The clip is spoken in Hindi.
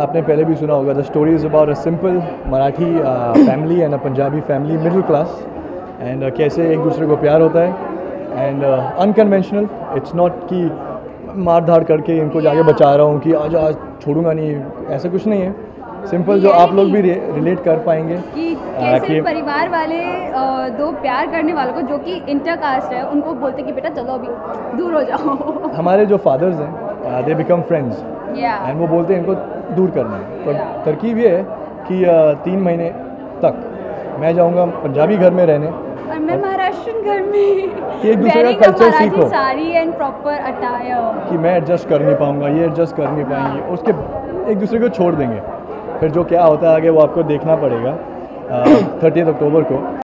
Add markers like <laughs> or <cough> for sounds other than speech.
आपने पहले भी सुना होगा the story is about a simple Marathi family and a Punjabi family middle class and कैसे एक दूसरे को प्यार होता है? एंड अनकन्वेंशनल इट्स नॉट कि मार धाड़ करके इनको जाके बचा रहा हूँ कि आज आज छोड़ूँगा नहीं, ऐसा कुछ नहीं है। सिंपल जो आप लोग भी रिलेट कर पाएँगे। कि कैसे परिवार वाले दो प्यार करने वालों को जो कि इंटरकास्ट है उनको बोलते कि बेटा चलो अभी दूर हो जाओ. <laughs> हमारे जो फादर्स हैं दे बिकम फ्रेंड्स एंड वो बोलते हैं इनको दूर करना है। तो Yeah. तरकीब ये है कि तीन महीने तक मैं जाऊँगा पंजाबी घर में रहने। और मैं महाराष्ट्रन घर में। एक दूसरे का मराठी सीखो। साड़ी एंड प्रॉपर अटायर कि मैं एडजस्ट कर नहीं पाऊँगा ये एडजस्ट कर नहीं पाएँगे। उसके एक दूसरे को छोड़ देंगे। फिर जो क्या होता है आगे वो आपको देखना पड़ेगा। थर्टी अक्टूबर को।